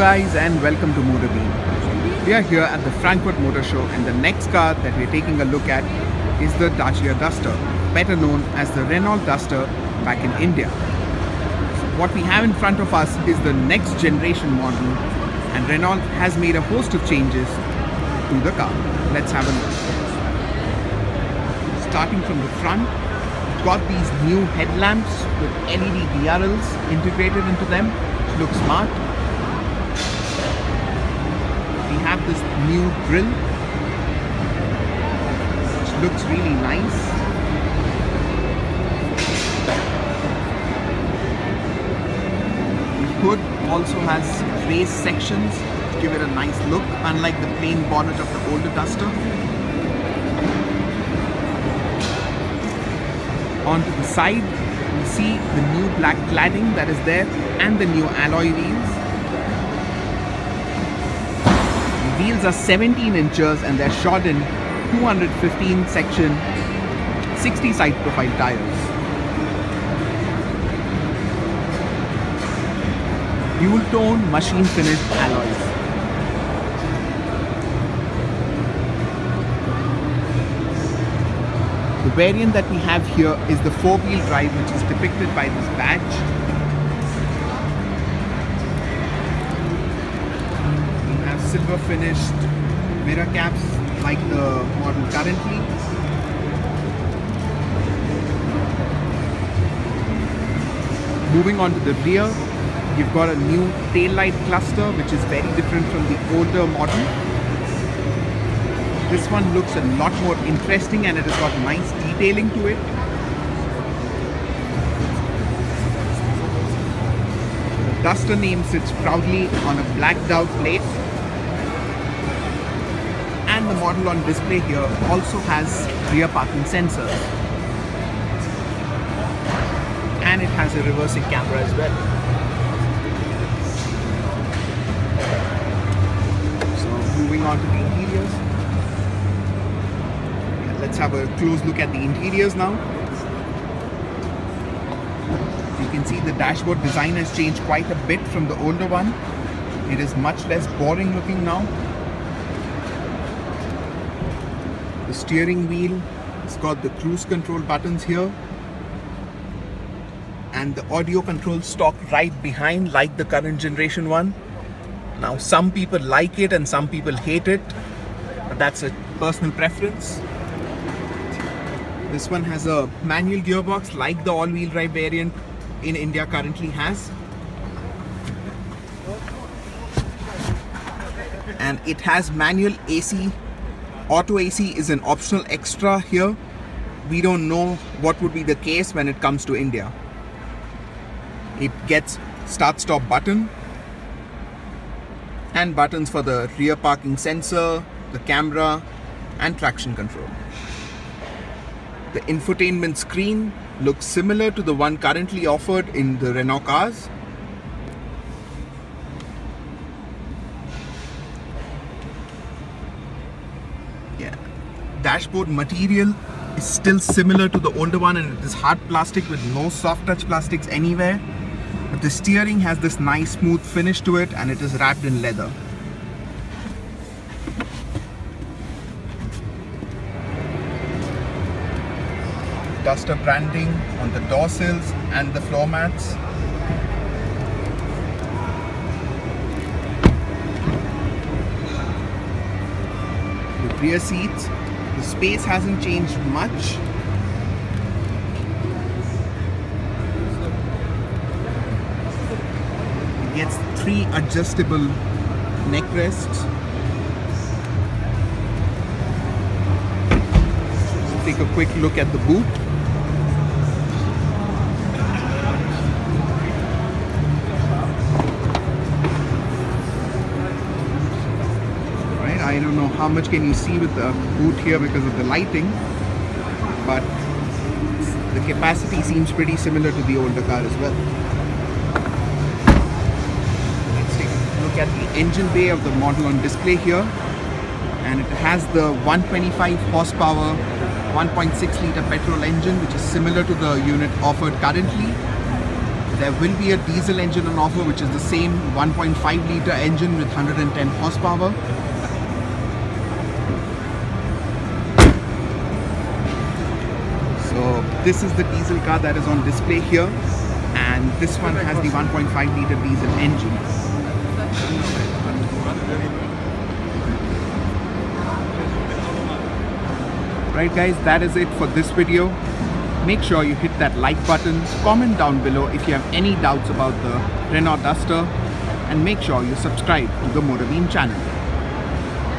guys and welcome to Motorbeam. We are here at the Frankfurt Motor Show and the next car that we're taking a look at is the Dacia Duster, better known as the Renault Duster back in India. What we have in front of us is the next generation model and Renault has made a host of changes to the car. Let's have a look. Starting from the front, got these new headlamps with LED DRLs integrated into them look smart. Have this new grill which looks really nice. The hood also has raised sections to give it a nice look unlike the plain bonnet of the older Duster. Onto the side we see the new black cladding that is there and the new alloy wheels. Wheels are 17 inches and they're in 215 section 60 side profile tires. Dual tone machine finished alloys. The variant that we have here is the four-wheel drive which is depicted by this badge. Silver finished mirror caps like the model currently. Moving on to the rear, you've got a new tail light cluster which is very different from the older model. This one looks a lot more interesting and it has got nice detailing to it. The Duster name sits proudly on a blacked out plate. Model on display here also has rear parking sensors. And it has a reversing camera as well. So moving on to the interiors let's have a close look at the interiors now. You can see the dashboard design has changed quite a bit from the older one. It is much less boring looking now. The steering wheel It's got the cruise control buttons here. And the audio control stock right behind like the current generation one. Now some people like it and some people hate it. But that's a personal preference. This one has a manual gearbox like the all-wheel drive variant in India currently has. And it has manual AC. Auto AC is an optional extra here. We don't know what would be the case when it comes to India. It gets start-stop button and buttons for the rear parking sensor, the camera and traction control. The infotainment screen looks similar to the one currently offered in the Renault cars. Dashboard material is still similar to the older one and it is hard plastic with no soft touch plastics anywhere. But the steering has this nice smooth finish to it and it is wrapped in leather. Duster branding on the door sills and the floor mats. The rear seats, the space hasn't changed much. It gets three adjustable neck rests. take a quick look at the boot. I don't know how much can you see with the boot here because of the lighting, but the capacity seems pretty similar to the older car as well. Let's take a look at the engine bay of the model on display here and it has the 125 horsepower 1.6 litre petrol engine which is similar to the unit offered currently there will be a diesel engine on offer which is the same 1.5 litre engine with 110 horsepower. So this is the diesel car that is on display here and this one has the 1.5 litre diesel engine. Right guys, that is it for this video. Make sure you hit that like button, comment down below if you have any doubts about the Renault Duster and make sure you subscribe to the Motorbeam channel.